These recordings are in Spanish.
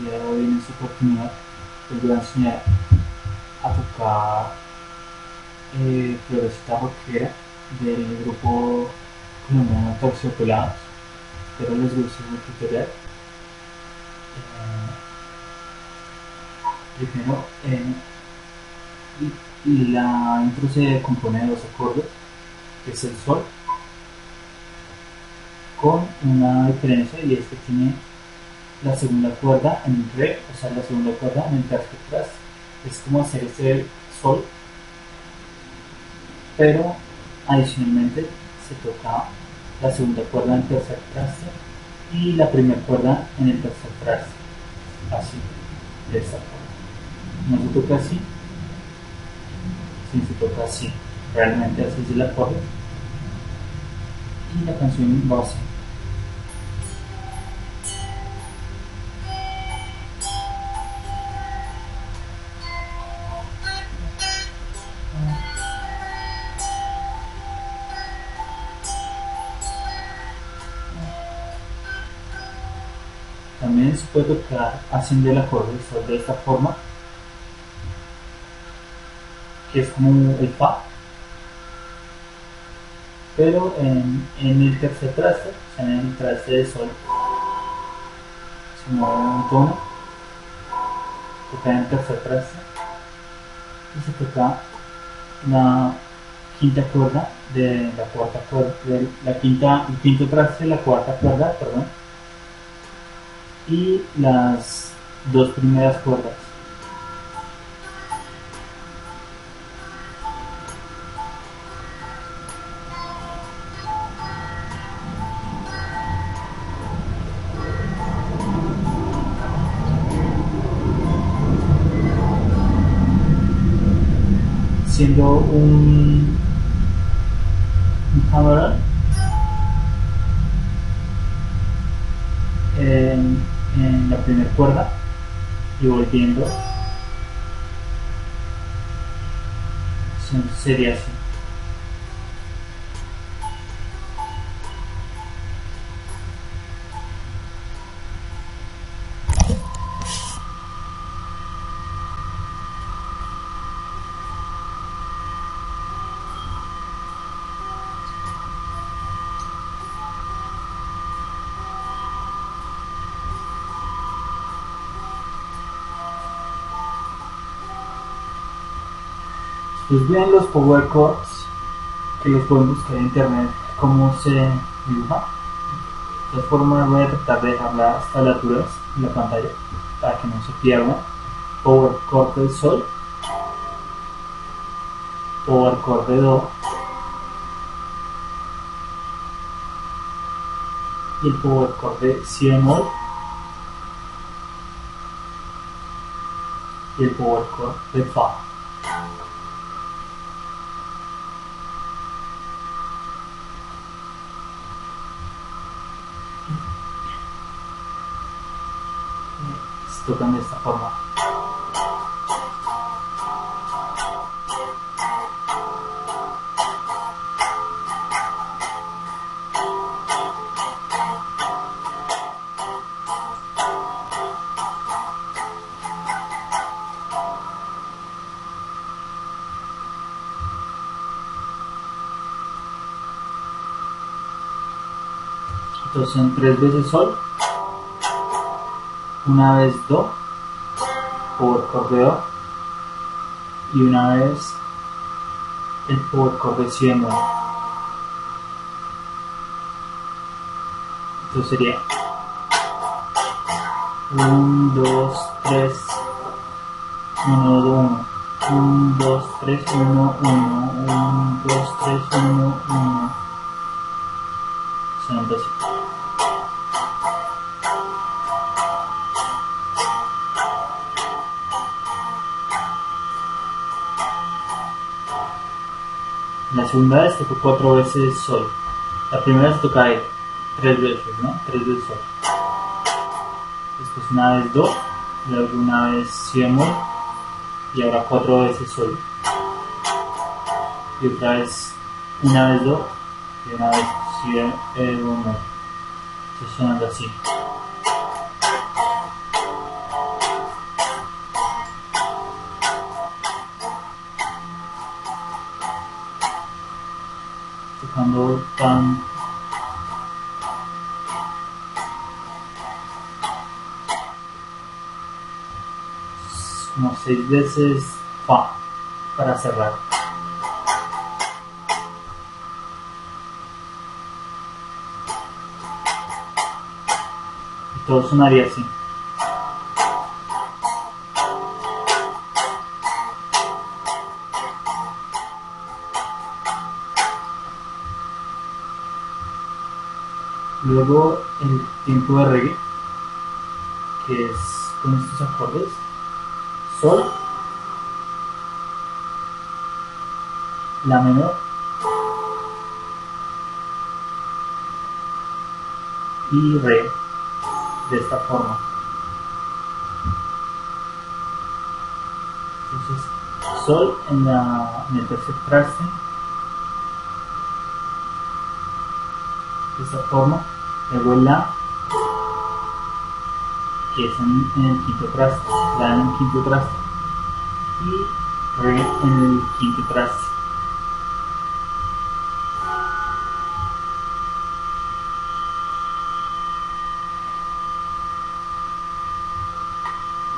día de hoy en esta oportunidad les voy a enseñar a tocar eh, Florecita Rockera del grupo colombiano Torciopelados. Espero les guste el tutorial. Eh, primero, eh, la intro se compone de dos acordes, que es el sol, con una diferencia y es que tiene la segunda cuerda en re, o sea, la segunda cuerda en el tercer traste. Es como hacer este sol, pero adicionalmente se toca la segunda cuerda en tercer traste y la primera cuerda en el tercer traste. Así, de esta forma. No se toca así, sino se toca así. Realmente así es el acorde. Y la canción va así. También se puede tocar haciendo el acorde de esta forma, que es como el Fa, pero en, el tercer traste, en el traste de Sol, se mueve un tono, toca en el tercer traste y se toca la quinta cuerda de la cuarta cuerda, de la quinta, el quinto traste de la cuarta cuerda, perdón y las dos primeras cuerdas. siendo un, cámara primera cuerda. Y volviendo sería así pues bien los power chords que los pueden buscar en internet cómo se dibuja de forma voy a tratar de dejar las alturas en la pantalla para que no se pierda. Power chord del sol. Power chord de do. Y el power chord de si bemol y el power chord de fa tocan de esta forma. Entonces en tres veces sol una vez do por correo y una vez el por correo entonces sería 1 2 3 1 2 1 2 3 1 1 1 2 3 1 1 son así La segunda vez tocó cuatro veces sol. La primera vez toca E, tres veces, ¿no? Tres veces sol. Después una vez do, luego una vez si bemol y ahora cuatro veces sol. Y otra vez una vez do y una vez si bemol. Entonces sonando así. Tocando tan como seis veces fa para cerrar. Y todo sonaría así Luego el tiempo de reggae, que es con estos acordes. Sol, La menor y Re, de esta forma. Entonces, Sol en, la, en el tercer traste de esta forma, luego La, que es en, el quinto traste, La en el quinto traste, y Re en el quinto traste.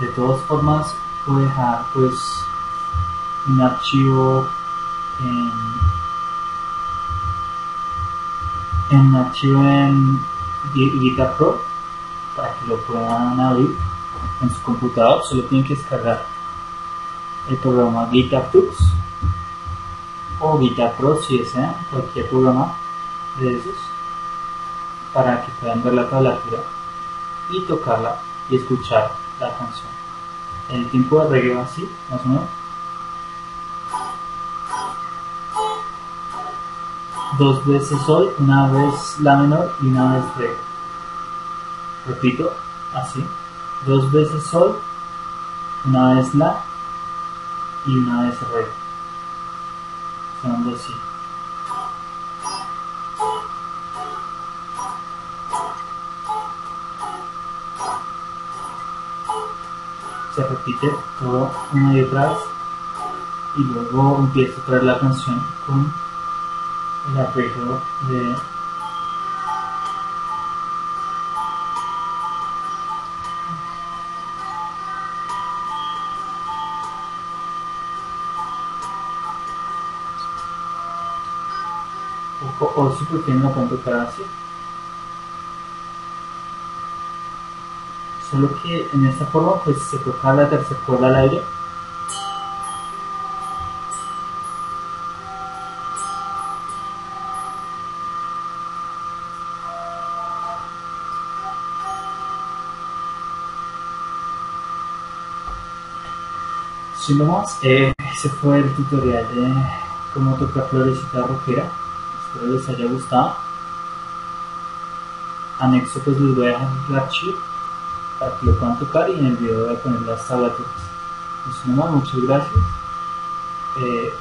De todas formas, a dejar pues un archivo en en archivo en Guitar Pro para que lo puedan abrir en su computador solo tienen que descargar el programa Guitar Tux o Guitar Pro si desean cualquier programa de esos para que puedan ver la tablatura y tocarla y escuchar la canción. El tiempo de reggae así más o menos dos veces sol, una vez la menor y una vez re. Repito, así. Dos veces sol, una vez la y una vez re. Sonando así. Se repite todo una y otra vez y luego empiezo a traer la canción con el arreglo de o, o si prefieren lo pueden tocar así. Solo que en esta forma pues se toca la tercera cuerda al aire Sin más, eh, ese fue el tutorial de cómo tocar florecita rockera. Espero les haya gustado. Anexo pues les voy a dejar el archivo para que lo puedan tocar y en el video voy a poner las tablaturas. Sin más, muchas gracias. Eh,